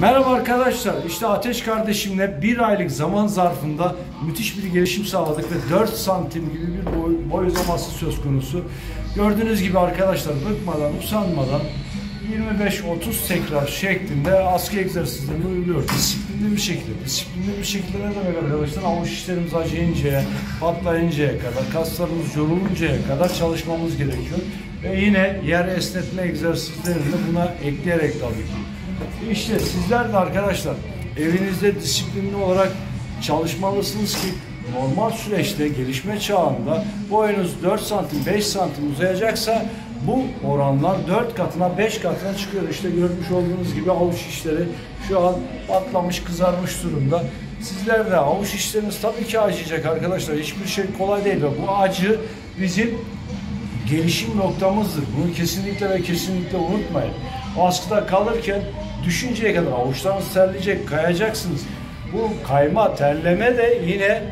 Merhaba arkadaşlar. İşte Ateş kardeşimle bir aylık zaman zarfında müthiş bir gelişim sağladık ve 4 santim gibi bir boy, boy uzaması söz konusu. Gördüğünüz gibi arkadaşlar bıkmadan, usanmadan 25-30 tekrar şeklinde askı egzersizlerini uyguluyoruz. Disiplinli bir şekilde. Disiplinli bir şekilde ne demek arkadaşlar? Avuç işlerimiz acıyıncaya, patlayıncaya kadar, kaslarımız yoruluncaya kadar çalışmamız gerekiyor. Ve yine yer esnetme egzersizlerini buna ekleyerek tabii ki. İşte sizler de arkadaşlar evinizde disiplinli olarak çalışmalısınız ki normal süreçte gelişme çağında boyunuz 4 santim 5 santim uzayacaksa bu oranlar 4 katına 5 katına çıkıyor. İşte görmüş olduğunuz gibi avuç işleri şu an patlamış kızarmış durumda. Sizler de avuç işleriniz tabii ki acıyacak arkadaşlar. Hiçbir şey kolay değil ve bu acı bizim gelişim noktamızdır. Bunu kesinlikle ve kesinlikle unutmayın. O askıda kalırken düşünceye kadar avuçlarınız terleyecek, kayacaksınız. Bu kayma, terleme de yine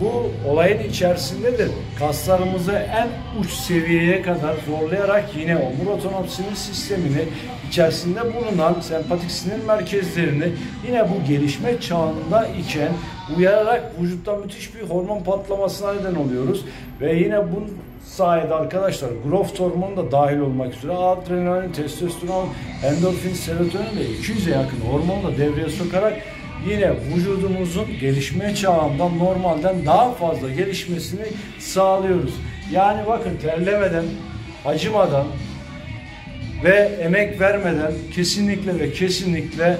bu olayın içerisindedir. Kaslarımızı en uç seviyeye kadar zorlayarak yine omur otonom sinir sistemini içerisinde bulunan sempatik sinir merkezlerini yine bu gelişme çağında iken uyararak vücutta müthiş bir hormon patlamasına neden oluyoruz. Ve yine bu sayede arkadaşlar growth hormonu da dahil olmak üzere adrenalin, testosteron, endorfin, serotonin ve 200'e yakın hormonu da devreye sokarak yine vücudumuzun gelişme çağından normalden daha fazla gelişmesini sağlıyoruz. Yani bakın terlemeden, acımadan ve emek vermeden kesinlikle ve kesinlikle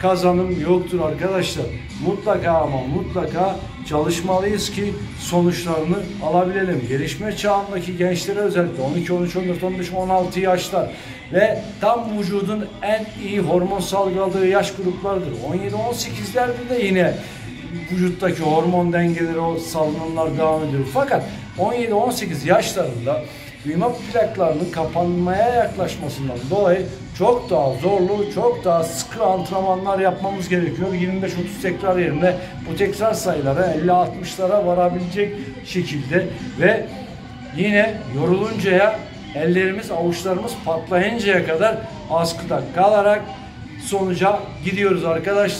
kazanım yoktur arkadaşlar. Mutlaka ama mutlaka çalışmalıyız ki sonuçlarını alabilelim. Gelişme çağındaki gençlere özellikle 12, 13, 14, 15, 16 yaşlar ve tam vücudun en iyi hormon salgıladığı yaş gruplardır. 17-18'lerde de yine vücuttaki hormon dengeleri, o salınımlar devam ediyor. Fakat 17-18 yaşlarında kıyma plaklarının kapanmaya yaklaşmasından dolayı çok daha zorlu, çok daha sıkı antrenmanlar yapmamız gerekiyor. 25-30 tekrar yerine bu tekrar sayılara 50-60'lara varabilecek şekilde ve yine yoruluncaya ellerimiz, avuçlarımız patlayıncaya kadar askıda kalarak sonuca gidiyoruz arkadaşlar.